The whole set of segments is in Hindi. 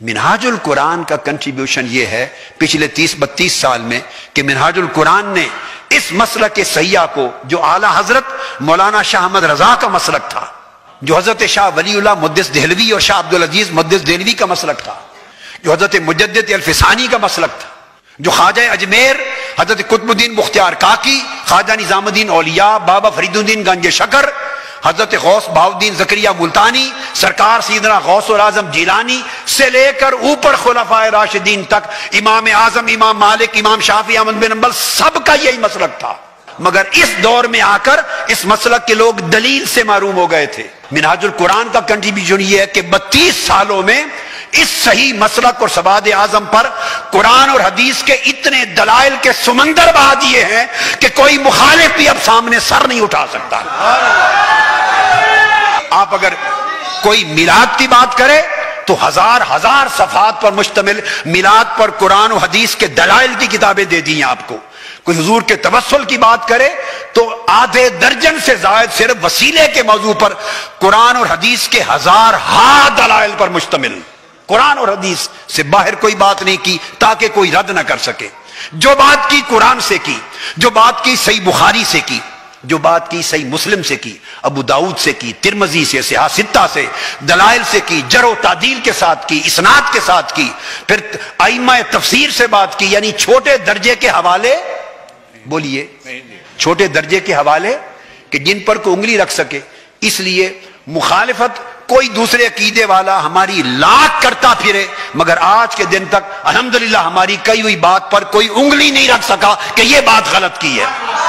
मिनहाजुल कुरान का कंट्रीब्यूशन यह है पिछले तीस, बत्तीस साल में कि मिनहाजुल कुरान ने इस मसल के सैया को, जो आला हज़रत मौलाना शाह अहमद रजा का मसलक था, जो हज़रत शाह वली मुद्दस दहलवी और शाह अब्दुल अज़ीज़ मुद्दस दहलवी का मसलक था, जो हज़रत मुजद अल्फिसानी का मसलक था, जो ख्वाजा अजमेर, हज़रत कुतुबुद्दीन मुख्तियार काकी, ख्वाजा निजामुद्दीन औलिया, बाबा फरीदुद्दीन गंज शकर हज़रत गौस बाउद्दीन जकरिया मुल्तानी, सरकार सीदना गौस आज़म जिलानी से लेकर ऊपर खुलाफा राशिदीन तक, इमाम आज़म, इमाम मालिक, इमाम शाफी, अहमद बिन अम्बल सबका यही मसलक था। मगर इस दौर में आकर इस मसलक के लोग दलील से मारूम हो गए थे। मिनाजुल कुरान का कंट्रीब्यूशन यह है कि बत्तीस सालों में इस सही मसलक और सबाद आज़म पर कुरान और हदीस के इतने दलाइल के सुमंदर बहा दिए हैं कि कोई मुखालिफ भी अब सामने सर नहीं उठा सकता। कोई मिलाद की बात करे तो हज़ार हज़ार सफात पर मुश्तमिल मिलाद पर कुरान और हदीस के दलाइल की किताबें दे दी आपको। कोई हजूर के तवसल की बात करे तो आधे दर्जन से जायद सिर्फ़ वसीले के मौजू पर कुरान और हदीस के हज़ार हा दलाइल पर मुश्तमिल। कुरान और हदीस से बाहर कोई बात नहीं की, ताकि कोई रद्द ना कर सके। जो बात की कुरान से की, जो बात की सही बुखारी से की जो बात की सही मुस्लिम से की, अबू दाऊद से की, तिरमजी से सियासिता से, दलाइल से की, जरो तादील के साथ की, इसनाद के साथ की, फिर आइमा तफसीर से बात की, यानी छोटे दर्जे के हवाले, बोलिए, छोटे दर्जे के हवाले कि जिन पर को उंगली रख सके। इसलिए मुखालफत कोई दूसरे अकीदे वाला हमारी लाख करता फिरे, मगर आज के दिन तक अल्हम्दुलिल्लाह हमारी कई हुई बात पर कोई उंगली नहीं रख सका कि यह बात गलत की है।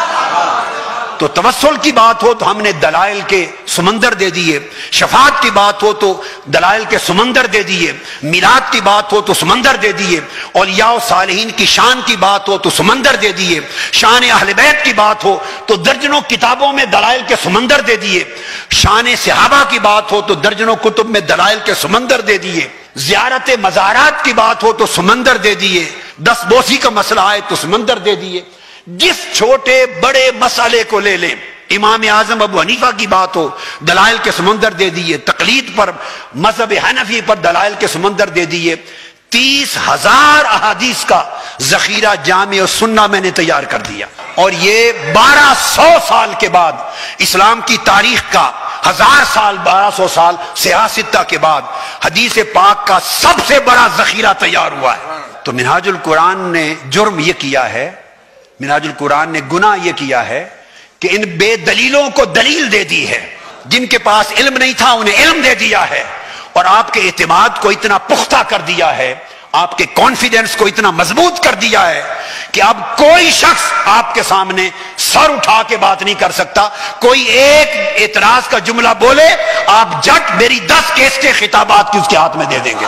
तो तवसल की बात हो तो हमने दलाइल के समंदर दे दिए। शफात की बात हो तो दलाइल के समंदर दे दिए। मिलाद की बात हो तो समंदर दे दिए। और या सालहीन की शान की बात हो तो समंदर दे दिए। शान अहलबैत की बात हो तो दर्जनों किताबों में दलाइल के समंदर दे दिए। शान सहाबा की बात हो तो दर्जनों कुतुब में दलाइल के समंदर दे दिए। जियारत मज़ारात की बात हो तो समंदर दे दिए। दस बोसी का मसला आए तो समंदर दे दिए। जिस छोटे बड़े मसाले को ले लें। इमाम आज़म अबू हनीफा की बात हो, दलाइल के समंदर दे दिए, तकलीद पर, मज़हब हनफी पर दलाइल के समंदर दे दिए। तीस हज़ार अहादीस का जखीरा जाम और सुन्ना मैंने तैयार कर दिया। और ये बारह सौ साल के बाद, इस्लाम की तारीख का, हज़ार साल, बारह सौ साल सियासता के बाद, हदीस पाक का सबसे बड़ा जखीरा तैयार हुआ है। तो मिनाजुल कुरान ने जुर्म यह किया है मिनाजुल कुरान ने गुना यह किया है कि इन बेदलीलों को दलील दे दी है। जिनके पास इल्म नहीं था, उन्हें इल्म दे दिया है। और आपके एतमाद को इतना पुख्ता कर दिया है, आपके कॉन्फिडेंस को इतना मज़बूत कर दिया है कि अब कोई शख्स आपके सामने सर उठा के बात नहीं कर सकता। कोई एक एतराज़ का जुमला बोले, आप जट मेरी दस केस के खिताबात की उसके हाथ में दे देंगे।